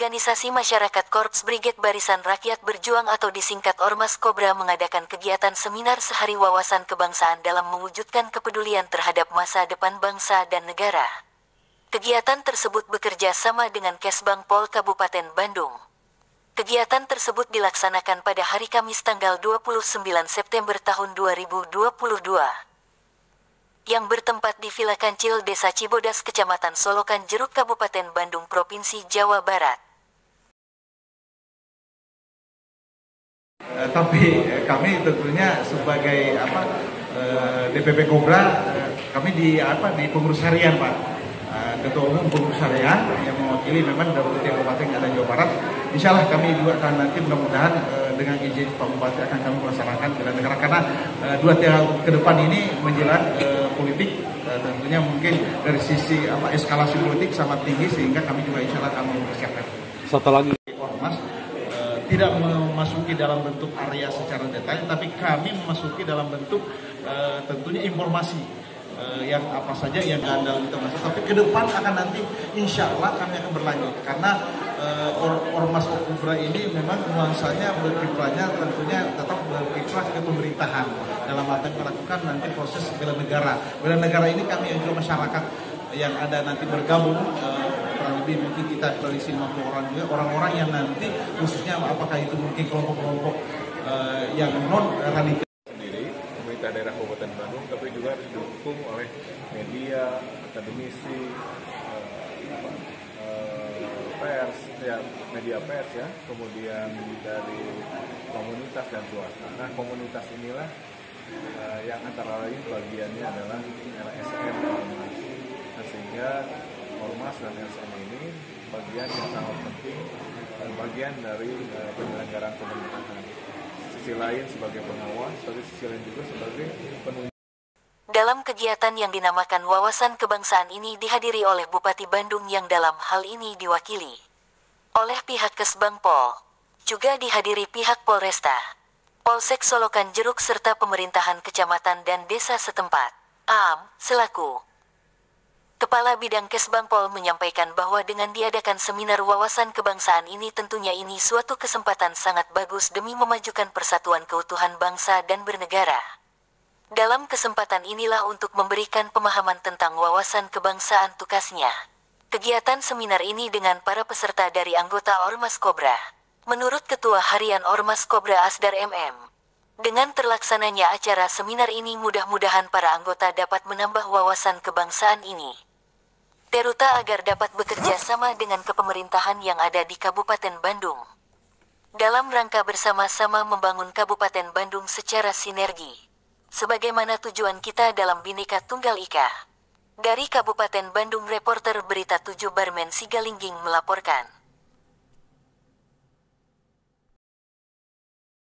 Organisasi Masyarakat Korps Brigade Barisan Rakyat Berjuang atau disingkat Ormas Kobra mengadakan kegiatan seminar sehari wawasan kebangsaan dalam mewujudkan kepedulian terhadap masa depan bangsa dan negara. Kegiatan tersebut bekerja sama dengan Kesbang Pol Kabupaten Bandung. Kegiatan tersebut dilaksanakan pada hari Kamis tanggal 29 September tahun 2022 yang bertempat di Villa Kancil Desa Cibodas Kecamatan Solokan Jeruk Kabupaten Bandung Provinsi Jawa Barat. Eh, tapi eh, kami tentunya sebagai apa eh, DPP Kobra kami di apa di pengurus harian Pak Ketua Umum pengurus harian yang mewakili memang dari tiap kabupaten ada Jawa Barat Insya Allah kami juga akan nanti mudah-mudahan dengan izin Pak Bupati akan kami melaksanakan bela negara karena dua tahun ke depan ini menjelang politik tentunya mungkin dari sisi apa eskalasi politik sangat tinggi sehingga kami juga insya Allah akan mempersiapkan. Satu lagi. Tidak memasuki dalam bentuk area secara detail, tapi kami memasuki dalam bentuk uh, tentunya informasi uh, yang apa saja yang dalam kita. Tapi ke depan akan nanti insya Allah kami akan berlanjut karena uh, or ormas Okubra ini memang nuansanya berkiprahnya tentunya tetap berkiprah ke pemerintahan dalam arti melakukan nanti proses bela negara. Bela negara ini kami juga masyarakat yang ada nanti bergabung uh, kurang lebih mungkin kita koalisi 50 orang juga orang-orang yang nanti khususnya apakah itu mungkin kelompok-kelompok uh, yang non radikal sendiri pemerintah daerah Kabupaten Bandung tapi juga didukung oleh media akademisi pers ya media pers ya kemudian dari komunitas dan swasta. Nah komunitas inilah uh, yang antara lain bagiannya adalah LSM dan LSM ini bagian yang sangat penting dan bagian dari uh, penyelenggaraan pemerintahan sisi lain sebagai pengawas tapi sisi lain juga sebagai penunjuk dalam kegiatan yang dinamakan Wawasan Kebangsaan ini dihadiri oleh Bupati Bandung yang dalam hal ini diwakili oleh pihak Kesbang Pol. Juga dihadiri pihak Polresta, Polsek Solokan Jeruk serta pemerintahan kecamatan dan desa setempat. Am, selaku Kepala Bidang Kesbang Pol menyampaikan bahwa dengan diadakan seminar wawasan kebangsaan ini tentunya ini suatu kesempatan sangat bagus demi memajukan persatuan keutuhan bangsa dan bernegara. Dalam kesempatan inilah untuk memberikan pemahaman tentang wawasan kebangsaan tugasnya. Kegiatan seminar ini dengan para peserta dari anggota Ormas Kobra. Menurut Ketua Harian Ormas Kobra Asdar MM, dengan terlaksananya acara seminar ini mudah-mudahan para anggota dapat menambah wawasan kebangsaan ini. Teruta agar dapat bekerja sama dengan kepemerintahan yang ada di Kabupaten Bandung. Dalam rangka bersama-sama membangun Kabupaten Bandung secara sinergi sebagaimana tujuan kita dalam Bhinneka Tunggal Ika. Dari Kabupaten Bandung Reporter Berita 7 Barmen Sigalingging melaporkan.